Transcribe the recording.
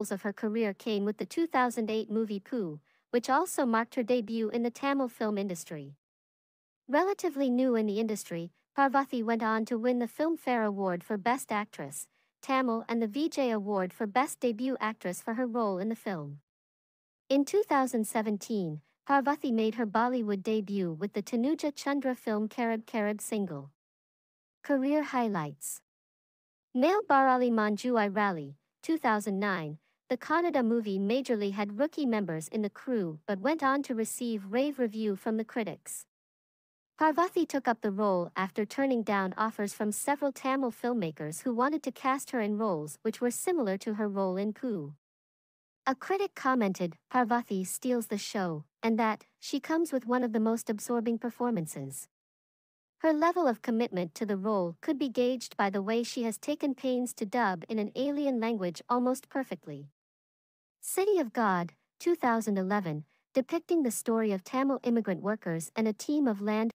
of her career came with the 2008 movie Poo, which also marked her debut in the Tamil film industry. Relatively new in the industry, Parvathy went on to win the Filmfare Award for Best Actress, Tamil and the Vijay Award for Best Debut Actress for her role in the film. In 2017, Parvathy made her Bollywood debut with the Tanuja Chandra film Qarib Qarib single. Career Highlights Male Barali Manju Irali, 2009, the Kannada movie majorly had rookie members in the crew but went on to receive rave review from the critics. Parvathy took up the role after turning down offers from several Tamil filmmakers who wanted to cast her in roles which were similar to her role in Poo. A critic commented, Parvathy steals the show, and that, she comes with one of the most absorbing performances. Her level of commitment to the role could be gauged by the way she has taken pains to dub in an alien language almost perfectly. City of God, 2011, depicting the story of Tamil immigrant workers and a team of land